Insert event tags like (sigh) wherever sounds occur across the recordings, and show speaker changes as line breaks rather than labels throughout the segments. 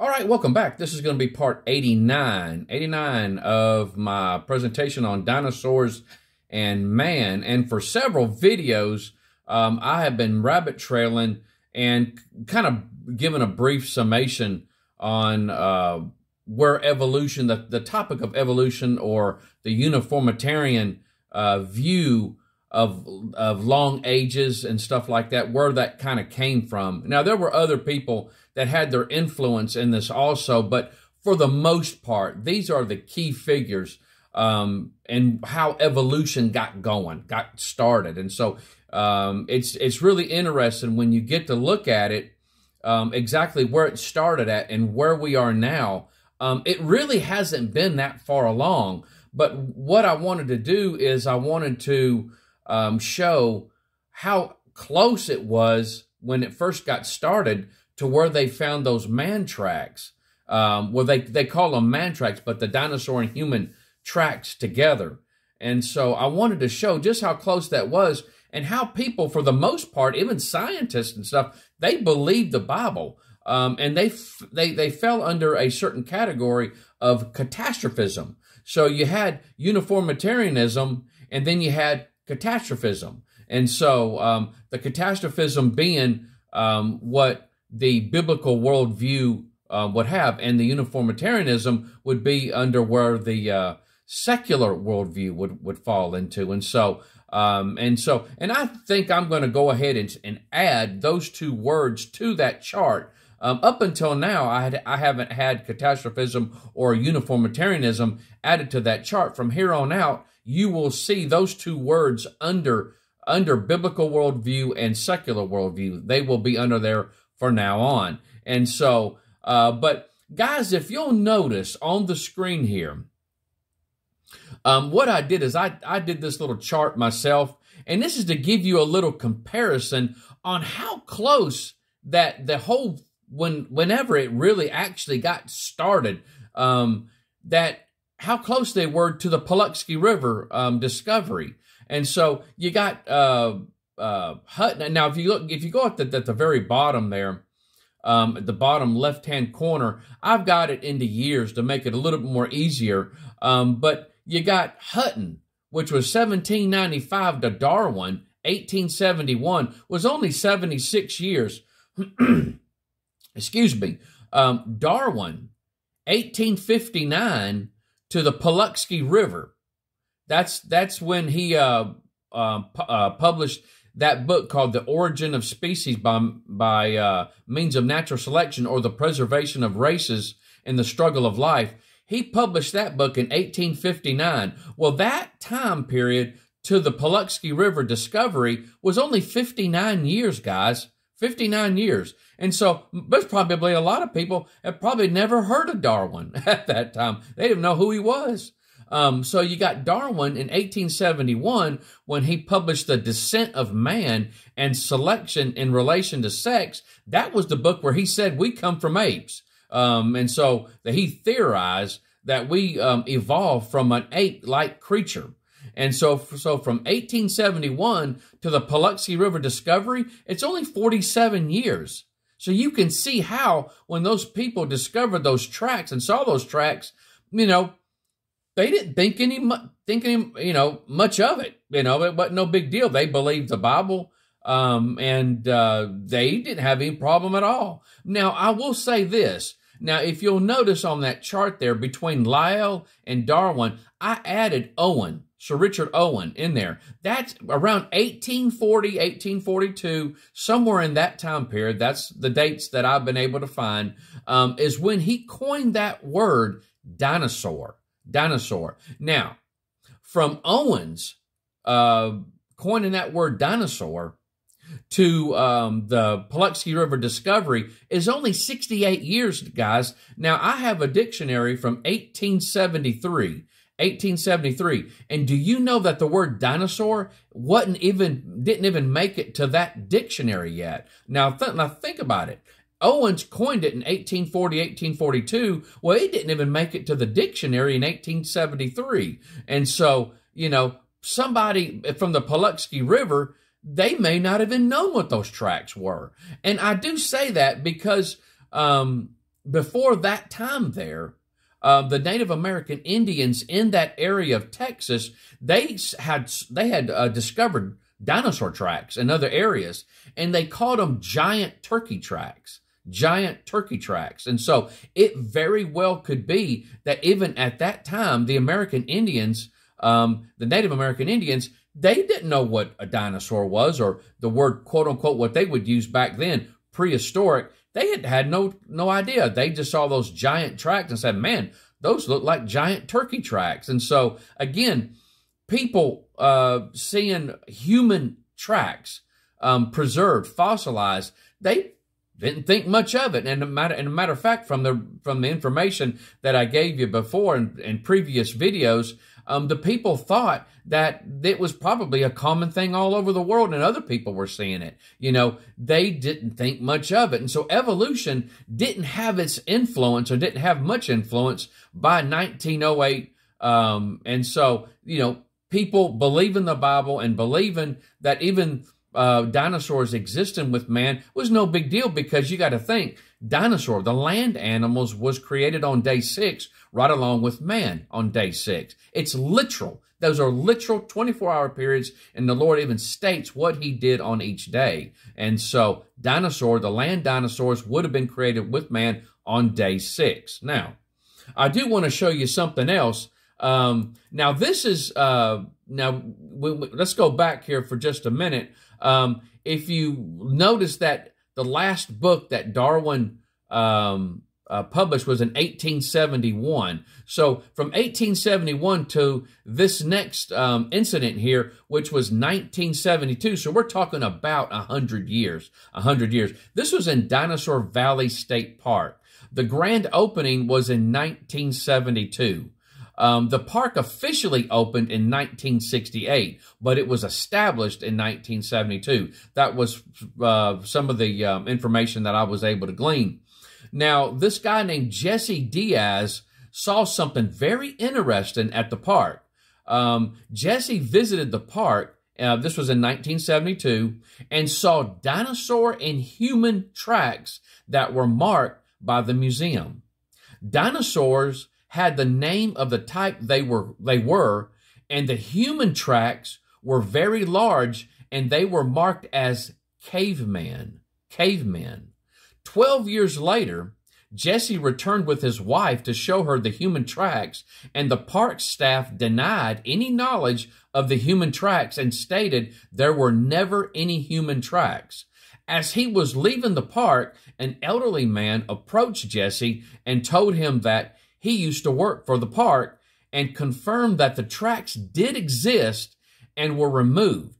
All right, welcome back. This is going to be part 89, 89 of my presentation on dinosaurs and man. And for several videos, um, I have been rabbit trailing and kind of giving a brief summation on uh, where evolution, the, the topic of evolution or the uniformitarian uh, view of of long ages and stuff like that, where that kind of came from. Now there were other people that had their influence in this also, but for the most part, these are the key figures um, and how evolution got going, got started. And so um, it's it's really interesting when you get to look at it um, exactly where it started at and where we are now. Um, it really hasn't been that far along. But what I wanted to do is I wanted to um, show how close it was when it first got started to where they found those man tracks. Um, well, they, they call them man tracks, but the dinosaur and human tracks together. And so I wanted to show just how close that was and how people, for the most part, even scientists and stuff, they believed the Bible. Um, and they, they, they fell under a certain category of catastrophism. So you had uniformitarianism and then you had catastrophism. And so um, the catastrophism being um, what the biblical worldview uh, would have, and the uniformitarianism would be under where the uh, secular worldview would, would fall into. And so, um, and so, and I think I'm going to go ahead and, and add those two words to that chart. Um, up until now, I, had, I haven't had catastrophism or uniformitarianism added to that chart. From here on out, you will see those two words under under biblical worldview and secular worldview. They will be under there for now on. And so, uh, but guys, if you'll notice on the screen here, um, what I did is I, I did this little chart myself, and this is to give you a little comparison on how close that the whole when whenever it really actually got started, um, that how close they were to the Paluxy River um, discovery. And so you got uh, uh, Hutton. Now, if you look, if you go at the, at the very bottom there, um, at the bottom left hand corner, I've got it into years to make it a little bit more easier. Um, but you got Hutton, which was 1795 to Darwin, 1871, was only 76 years. (clears throat) Excuse me. Um, Darwin, 1859 to the Paluxy River. That's that's when he uh, uh, uh, published that book called The Origin of Species by, by uh, Means of Natural Selection or The Preservation of Races in the Struggle of Life. He published that book in 1859. Well, that time period to the Paluxy River discovery was only 59 years, guys. 59 years. And so there's probably a lot of people have probably never heard of Darwin (laughs) at that time. They didn't know who he was. Um, so you got Darwin in 1871 when he published The Descent of Man and Selection in Relation to Sex. That was the book where he said we come from apes. Um, and so that he theorized that we um, evolved from an ape-like creature. And so, so from 1871 to the Paluxy River discovery, it's only 47 years. So you can see how when those people discovered those tracks and saw those tracks, you know, they didn't think any think any you know much of it. You know, it wasn't no big deal. They believed the Bible, um, and uh, they didn't have any problem at all. Now, I will say this: now, if you'll notice on that chart there between Lyell and Darwin, I added Owen, Sir Richard Owen in there. That's around 1840, 1842, somewhere in that time period. That's the dates that I've been able to find, um, is when he coined that word dinosaur. Dinosaur. Now, from Owens uh, coining that word dinosaur, to um, the Paluxy River discovery is only 68 years, guys. Now, I have a dictionary from 1873. 1873. And do you know that the word dinosaur wasn't even didn't even make it to that dictionary yet? Now, th now think about it. Owens coined it in 1840, 1842. Well, he didn't even make it to the dictionary in 1873. And so, you know, somebody from the Paluxy River they may not even known what those tracks were. And I do say that because um, before that time there, uh, the Native American Indians in that area of Texas, they had they had uh, discovered dinosaur tracks in other areas, and they called them giant turkey tracks. Giant turkey tracks. And so it very well could be that even at that time, the American Indians, um, the Native American Indians, they didn't know what a dinosaur was or the word quote unquote what they would use back then, prehistoric. They had had no no idea. They just saw those giant tracks and said, "Man, those look like giant turkey tracks." And so again, people uh, seeing human tracks um, preserved, fossilized, they didn't think much of it. And a matter, and a matter of fact, from the from the information that I gave you before in, in previous videos, um, the people thought that it was probably a common thing all over the world and other people were seeing it. You know, they didn't think much of it. And so evolution didn't have its influence or didn't have much influence by 1908. Um, and so, you know, people believing the Bible and believing that even uh, dinosaurs existing with man was no big deal because you got to think dinosaur, the land animals, was created on day six, right along with man on day six. It's literal. Those are literal 24 hour periods, and the Lord even states what he did on each day. And so, dinosaur, the land dinosaurs, would have been created with man on day six. Now, I do want to show you something else. Um, now, this is, uh, now, we, we, let's go back here for just a minute. Um, if you notice that the last book that Darwin um, uh, published was in 1871. So from 1871 to this next um, incident here, which was 1972. So we're talking about 100 years. 100 years. This was in Dinosaur Valley State Park. The grand opening was in 1972. Um, the park officially opened in 1968, but it was established in 1972. That was uh, some of the um, information that I was able to glean. Now, this guy named Jesse Diaz saw something very interesting at the park. Um, Jesse visited the park, uh, this was in 1972, and saw dinosaur and human tracks that were marked by the museum. Dinosaurs had the name of the type they were, they were, and the human tracks were very large and they were marked as caveman, cavemen. Twelve years later, Jesse returned with his wife to show her the human tracks, and the park staff denied any knowledge of the human tracks and stated there were never any human tracks. As he was leaving the park, an elderly man approached Jesse and told him that he used to work for the park and confirmed that the tracks did exist and were removed.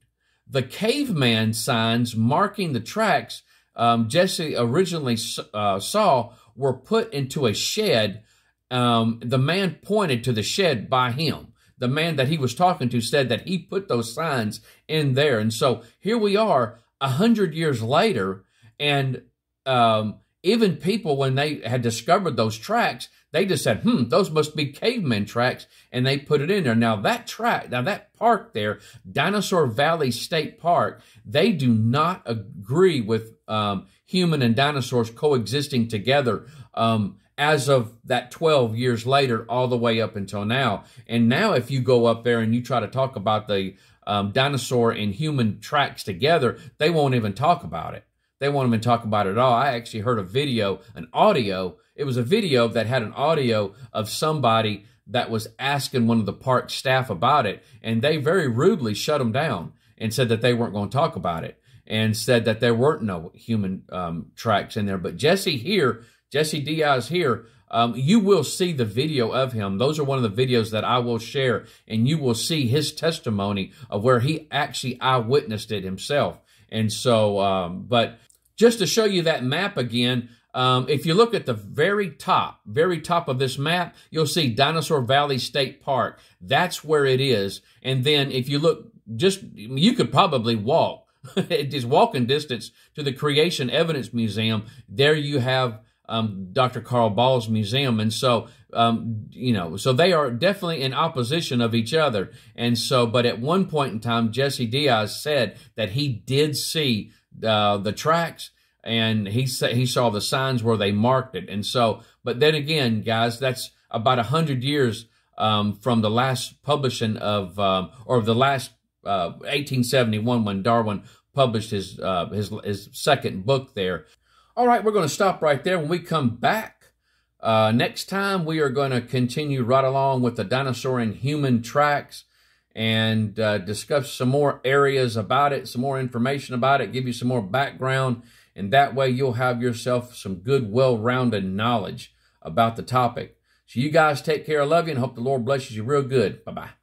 The caveman signs marking the tracks um, Jesse originally uh, saw were put into a shed. Um, the man pointed to the shed by him. The man that he was talking to said that he put those signs in there. And so here we are a hundred years later, and um, even people, when they had discovered those tracks, they just said, hmm, those must be caveman tracks, and they put it in there. Now, that track, now that park there, Dinosaur Valley State Park, they do not agree with um, human and dinosaurs coexisting together um, as of that 12 years later, all the way up until now. And now, if you go up there and you try to talk about the um, dinosaur and human tracks together, they won't even talk about it. They won't even talk about it at all. I actually heard a video, an audio it was a video that had an audio of somebody that was asking one of the park staff about it, and they very rudely shut them down and said that they weren't going to talk about it and said that there weren't no human um, tracks in there. But Jesse here, Jesse Diaz here, um, you will see the video of him. Those are one of the videos that I will share, and you will see his testimony of where he actually eyewitnessed it himself. And so, um, but just to show you that map again, um, if you look at the very top, very top of this map, you'll see Dinosaur Valley State Park. That's where it is. And then if you look, just you could probably walk, (laughs) it is walking distance to the Creation Evidence Museum. There you have um, Dr. Carl Baugh's museum. And so, um, you know, so they are definitely in opposition of each other. And so, but at one point in time, Jesse Diaz said that he did see uh, the tracks and he said he saw the signs where they marked it. And so, but then again, guys, that's about a hundred years um, from the last publishing of um, or the last uh, 1871 when Darwin published his uh, his his second book there. All right, we're going to stop right there. When we come back uh, next time, we are going to continue right along with the dinosaur and human tracks and uh, discuss some more areas about it, some more information about it, give you some more background, and that way you'll have yourself some good, well-rounded knowledge about the topic. So you guys take care. I love you and hope the Lord blesses you real good. Bye-bye.